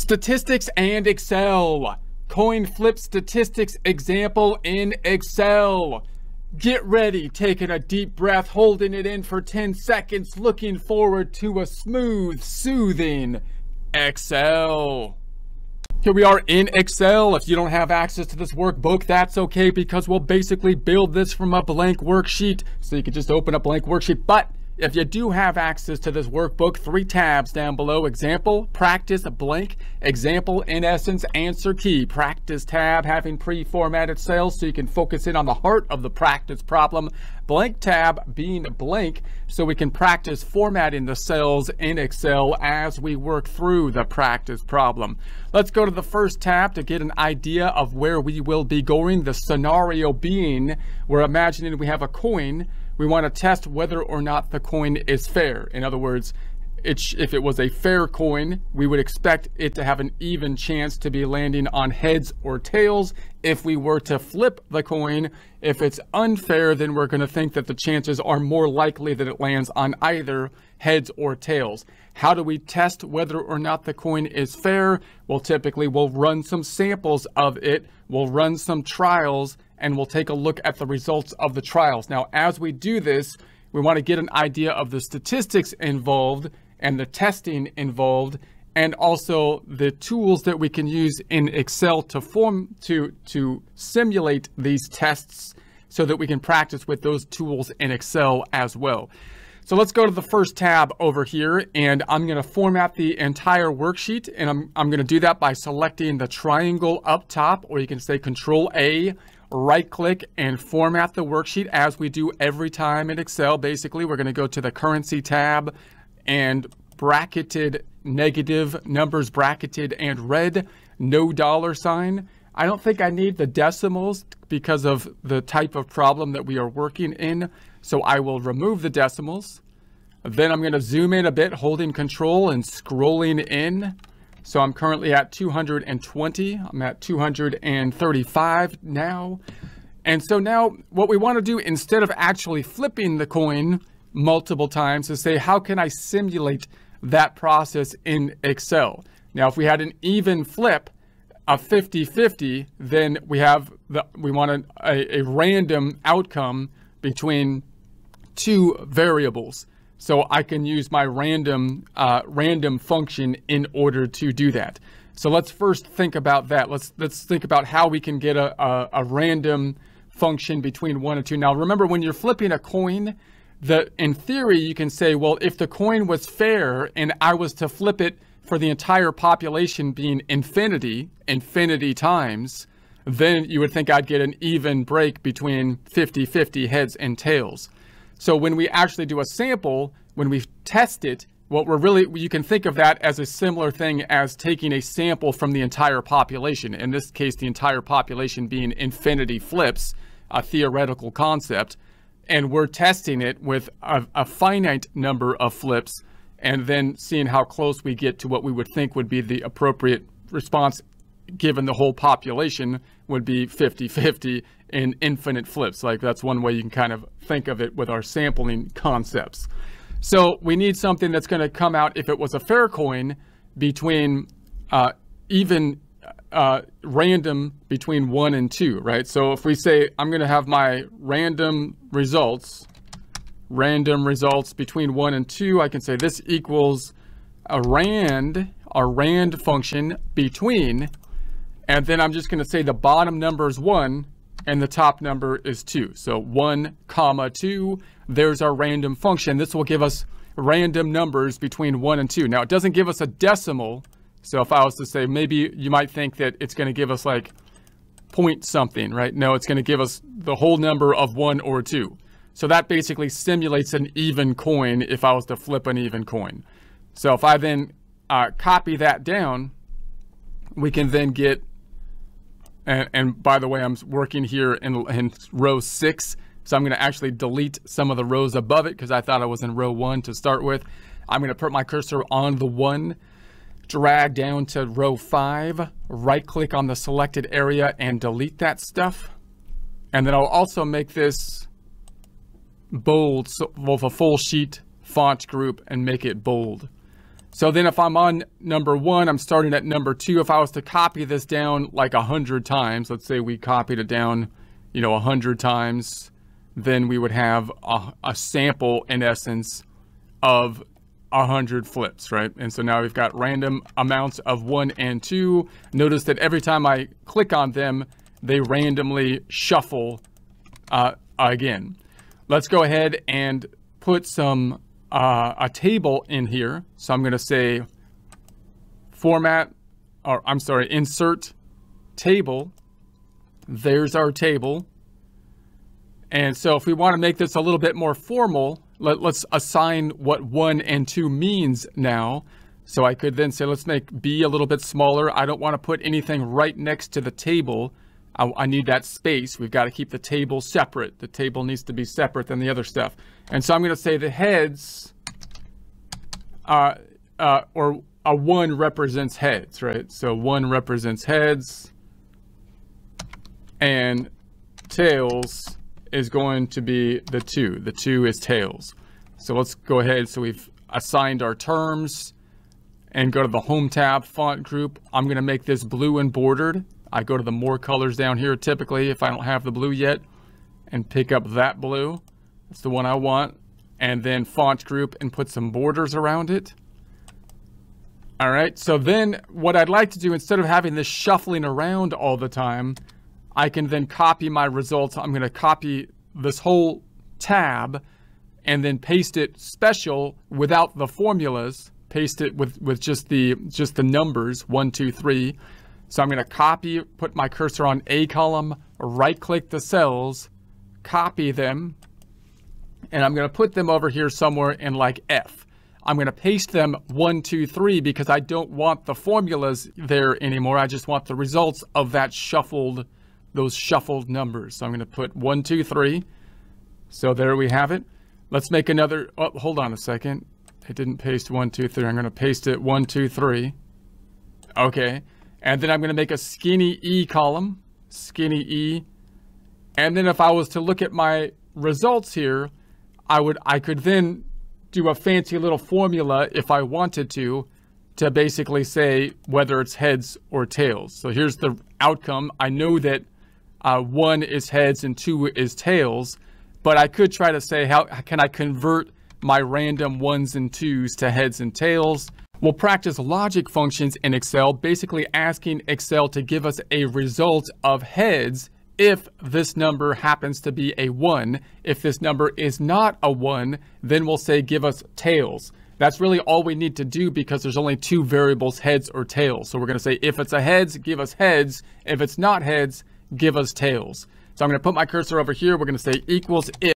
Statistics and Excel. Coin flip statistics example in Excel. Get ready, taking a deep breath, holding it in for 10 seconds, looking forward to a smooth, soothing Excel. Here we are in Excel. If you don't have access to this workbook, that's okay because we'll basically build this from a blank worksheet. So you can just open a blank worksheet. But if you do have access to this workbook, three tabs down below, example, practice, blank, example, in essence, answer key. Practice tab having pre-formatted cells so you can focus in on the heart of the practice problem. Blank tab being blank so we can practice formatting the cells in Excel as we work through the practice problem. Let's go to the first tab to get an idea of where we will be going. The scenario being, we're imagining we have a coin we want to test whether or not the coin is fair. In other words, it if it was a fair coin, we would expect it to have an even chance to be landing on heads or tails. If we were to flip the coin, if it's unfair, then we're going to think that the chances are more likely that it lands on either heads or tails. How do we test whether or not the coin is fair? Well, typically we'll run some samples of it. We'll run some trials and we'll take a look at the results of the trials. Now, as we do this, we want to get an idea of the statistics involved and the testing involved and also the tools that we can use in Excel to form to to simulate these tests so that we can practice with those tools in Excel as well. So let's go to the first tab over here and I'm going to format the entire worksheet and I'm, I'm going to do that by selecting the triangle up top or you can say control A right click and format the worksheet as we do every time in Excel. Basically, we're going to go to the currency tab and bracketed negative numbers bracketed and red, no dollar sign. I don't think I need the decimals because of the type of problem that we are working in. So I will remove the decimals. Then I'm going to zoom in a bit, holding control and scrolling in. So I'm currently at 220. I'm at 235 now. And so now what we want to do instead of actually flipping the coin multiple times is say, how can I simulate that process in Excel? Now, if we had an even flip, a 50-50, then we have the, we want a, a, a random outcome between two variables. So I can use my random, uh, random function in order to do that. So let's first think about that. Let's, let's think about how we can get a, a, a random function between one and two. Now, remember when you're flipping a coin, that in theory, you can say, well, if the coin was fair and I was to flip it for the entire population being infinity, infinity times, then you would think I'd get an even break between 50-50 heads and tails. So when we actually do a sample, when we test it, what we're really, you can think of that as a similar thing as taking a sample from the entire population. In this case, the entire population being infinity flips, a theoretical concept. And we're testing it with a, a finite number of flips and then seeing how close we get to what we would think would be the appropriate response given the whole population would be 50-50 in infinite flips. Like that's one way you can kind of think of it with our sampling concepts. So we need something that's going to come out if it was a fair coin between uh, even uh, random between one and two, right? So if we say I'm going to have my random results, random results between one and two, I can say this equals a rand, a rand function between, and then I'm just going to say the bottom number is one and the top number is 2. So 1 comma 2, there's our random function. This will give us random numbers between 1 and 2. Now, it doesn't give us a decimal. So if I was to say, maybe you might think that it's going to give us like point something, right? No, it's going to give us the whole number of 1 or 2. So that basically simulates an even coin if I was to flip an even coin. So if I then uh, copy that down, we can then get and, and by the way, I'm working here in, in row six. So I'm going to actually delete some of the rows above it because I thought I was in row one to start with. I'm going to put my cursor on the one, drag down to row five, right click on the selected area and delete that stuff. And then I'll also make this bold with a full sheet font group and make it bold. So then if I'm on number one, I'm starting at number two. If I was to copy this down like a hundred times, let's say we copied it down, you know, a hundred times, then we would have a, a sample in essence of a hundred flips, right? And so now we've got random amounts of one and two. Notice that every time I click on them, they randomly shuffle uh, again. Let's go ahead and put some uh, a table in here. So I'm going to say format, or I'm sorry, insert table. There's our table. And so if we want to make this a little bit more formal, let, us assign what one and two means now. So I could then say, let's make B a little bit smaller. I don't want to put anything right next to the table. I, I need that space. We've got to keep the table separate. The table needs to be separate than the other stuff. And so I'm going to say the heads, uh, uh, or a one represents heads, right? So one represents heads and tails is going to be the two. The two is tails. So let's go ahead. So we've assigned our terms and go to the home tab font group. I'm going to make this blue and bordered. I go to the more colors down here typically if I don't have the blue yet and pick up that blue. That's the one I want. And then font group and put some borders around it. All right, so then what I'd like to do instead of having this shuffling around all the time, I can then copy my results. I'm going to copy this whole tab and then paste it special without the formulas. Paste it with, with just the just the numbers, one, two, three. So I'm going to copy, put my cursor on A column, right-click the cells, copy them, and I'm going to put them over here somewhere in like F. I'm going to paste them one, two, three because I don't want the formulas there anymore. I just want the results of that shuffled those shuffled numbers. So I'm going to put one, two, three. So there we have it. Let's make another, oh, hold on a second. It didn't paste one, two, three. I'm going to paste it one, two, three. Okay. And then I'm going to make a skinny E column, skinny E. And then if I was to look at my results here, I would, I could then do a fancy little formula if I wanted to, to basically say whether it's heads or tails. So here's the outcome. I know that uh, one is heads and two is tails. But I could try to say, how can I convert my random ones and twos to heads and tails? We'll practice logic functions in Excel, basically asking Excel to give us a result of heads if this number happens to be a 1. If this number is not a 1, then we'll say give us tails. That's really all we need to do because there's only two variables, heads or tails. So we're going to say if it's a heads, give us heads. If it's not heads, give us tails. So I'm going to put my cursor over here. We're going to say equals if